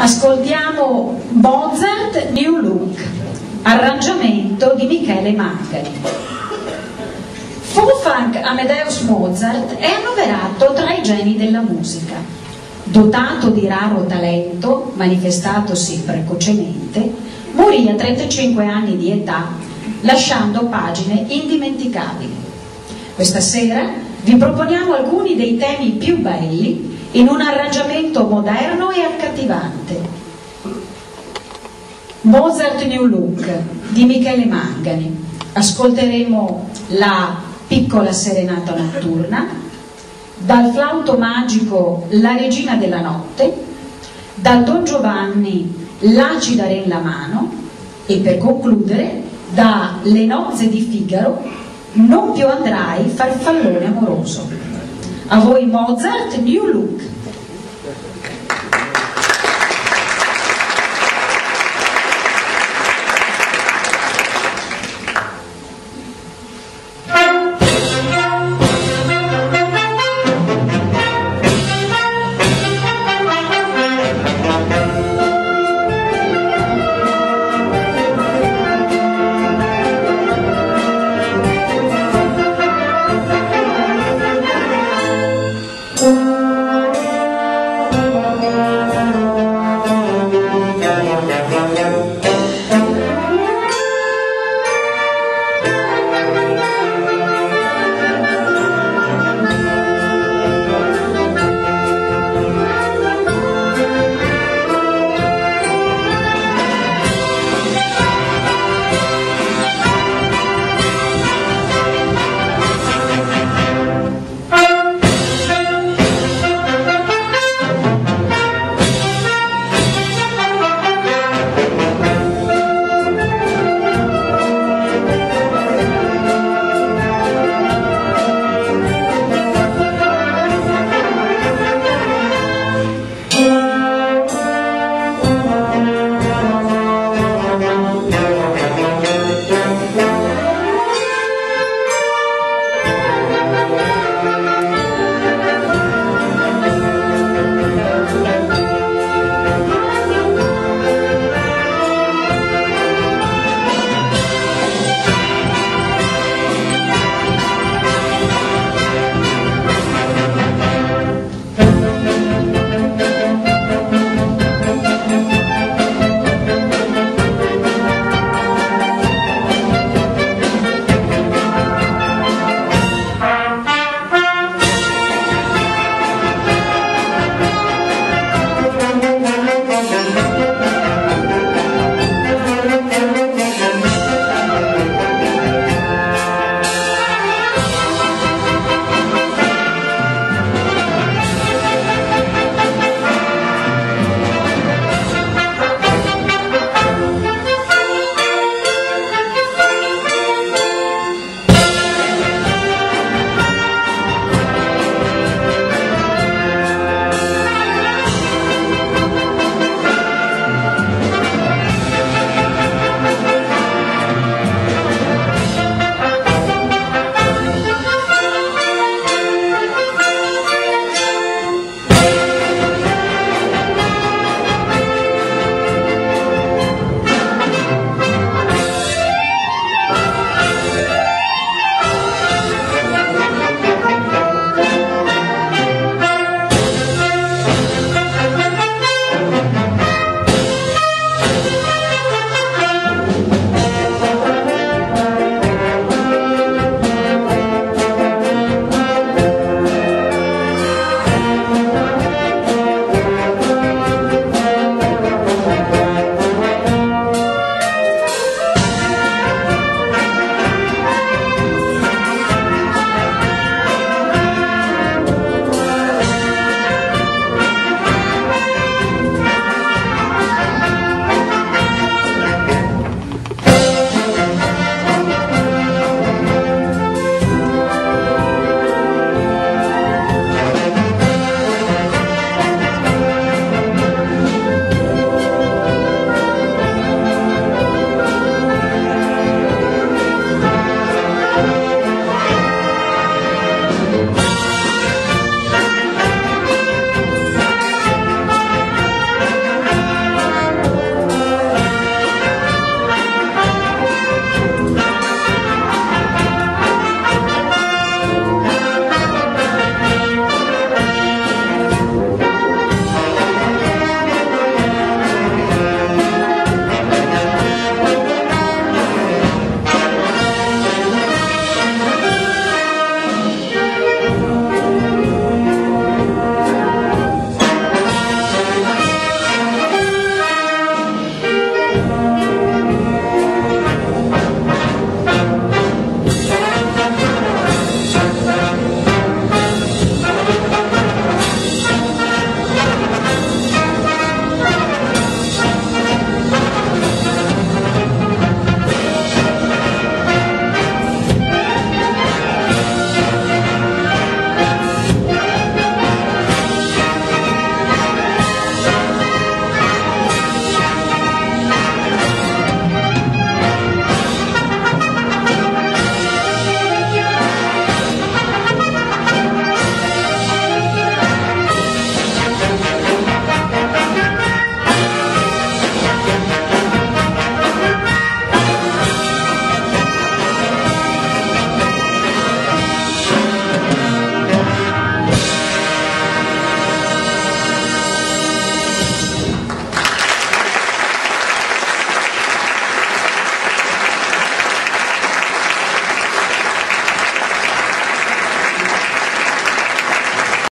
Ascoltiamo Mozart New Look, arrangiamento di Michele Mangani. Wolfgang Amadeus Mozart è annoverato tra i geni della musica. Dotato di raro talento, manifestatosi precocemente, morì a 35 anni di età, lasciando pagine indimenticabili. Questa sera vi proponiamo alcuni dei temi più belli in un arrangiamento moderno e accattivante. Mozart New Look di Michele Mangani. Ascolteremo la piccola serenata notturna, dal flauto magico La regina della notte, dal Don Giovanni L'acida re in la mano e per concludere da Le nozze di Figaro Non più andrai farfallone amoroso. A voi Mozart, New Look.